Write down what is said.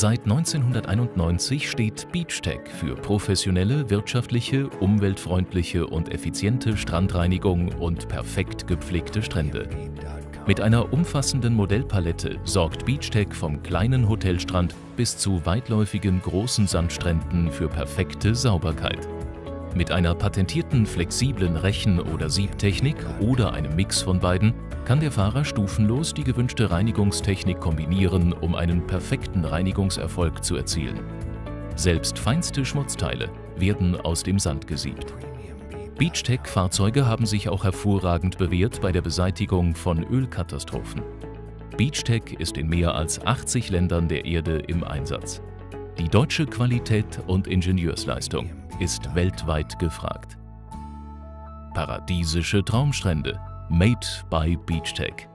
Seit 1991 steht BeachTech für professionelle, wirtschaftliche, umweltfreundliche und effiziente Strandreinigung und perfekt gepflegte Strände. Mit einer umfassenden Modellpalette sorgt BeachTech vom kleinen Hotelstrand bis zu weitläufigen großen Sandstränden für perfekte Sauberkeit. Mit einer patentierten flexiblen Rechen- oder Siebtechnik oder einem Mix von beiden kann der Fahrer stufenlos die gewünschte Reinigungstechnik kombinieren, um einen perfekten Reinigungserfolg zu erzielen. Selbst feinste Schmutzteile werden aus dem Sand gesiebt. Beachtech-Fahrzeuge haben sich auch hervorragend bewährt bei der Beseitigung von Ölkatastrophen. Beachtech ist in mehr als 80 Ländern der Erde im Einsatz. Die deutsche Qualität und Ingenieursleistung ist weltweit gefragt. Paradiesische Traumstrände, made by Beachtech.